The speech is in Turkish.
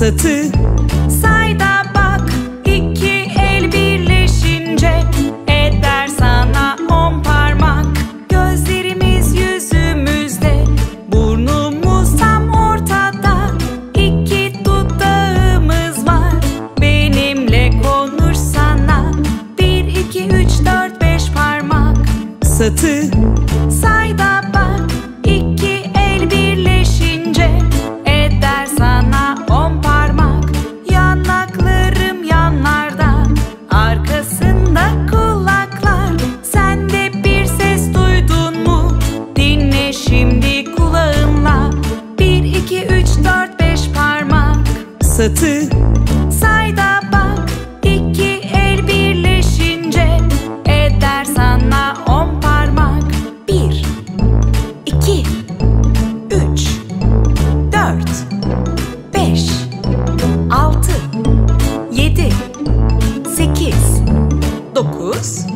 Satı Say da bak iki el birleşince Eder sana on parmak. Gözlerimiz yüzümüzde Burnumuz tam ortada. İki dudağımız var Benimle konuşsana Bir, iki, üç, dört, beş parmak. Satı. Say da fırsatı Say da bak iki el birleşince Eder sana on parmak. Bir, iki, üç, dört, beş, altı, yedi, sekiz, dokuz